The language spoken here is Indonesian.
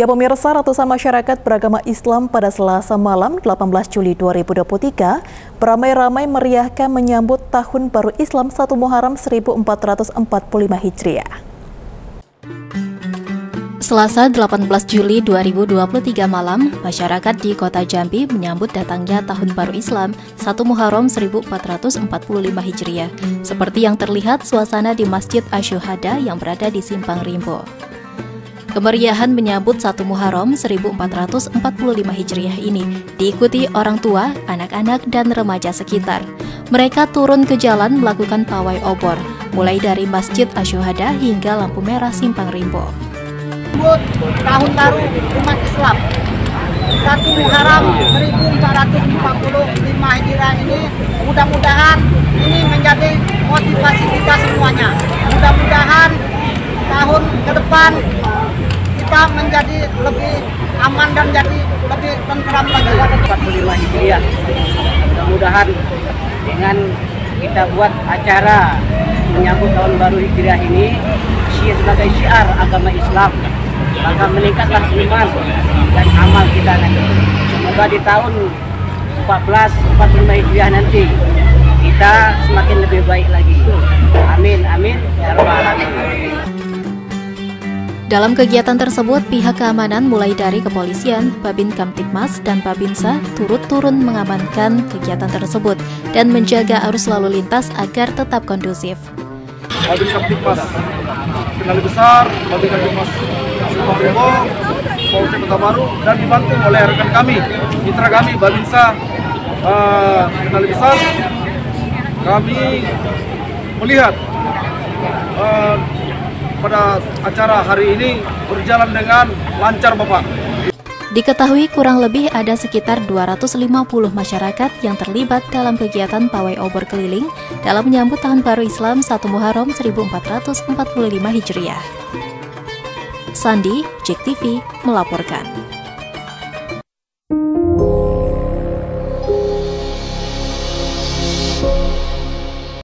Ya pemirsa, ratusan masyarakat beragama Islam pada Selasa malam 18 Juli 2023 beramai-ramai meriahkan menyambut Tahun Baru Islam 1 Muharram 1445 Hijriah. Selasa 18 Juli 2023 malam, masyarakat di kota Jambi menyambut datangnya Tahun Baru Islam 1 Muharram 1445 Hijriah, seperti yang terlihat suasana di Masjid Asyuhada yang berada di Simpang Rimbo. Kemeriahan menyambut satu Muharram 1445 Hijriah ini diikuti orang tua, anak-anak, dan remaja sekitar. Mereka turun ke jalan melakukan pawai obor, mulai dari Masjid Asyuhada hingga lampu merah Simpang Rimbo. Tahun Baru umat Islam satu Muharram 1445 Hijriah ini mudah-mudahan ini menjadi motivasi kita semuanya. Mudah-mudahan tahun ke depan kita menjadi lebih aman dan jadi lebih tentram lagi. 45 Hijriah. Mudah-mudahan dengan kita buat acara menyambut tahun baru Hijriah ini sebagai syiar agama Islam maka meningkatlah iman dan amal kita nanti. Semoga di tahun 1445 Hijriah nanti kita semakin lebih baik lagi. Amin, amin, ya rabbal. Dalam kegiatan tersebut, pihak keamanan mulai dari kepolisian, Babin Kamtipmas, dan Babinsa turut turun mengamankan kegiatan tersebut dan menjaga arus lalu lintas agar tetap kondusif. Babin Kamtipmas, Kendali Besar, Babin Kamtipmas Sukobrimo, Polsek Kota Baru, dan dibantu oleh rekan kami, mitra kami, Babinsa, uh, Kendali Besar, kami melihat uh, pada acara hari ini berjalan dengan lancar Bapak. Diketahui kurang lebih ada sekitar 250 masyarakat yang terlibat dalam kegiatan pawai obor keliling dalam menyambut Tahun Baru Islam 1 Muharram 1445 Hijriah. Sandi, JEK TV, melaporkan.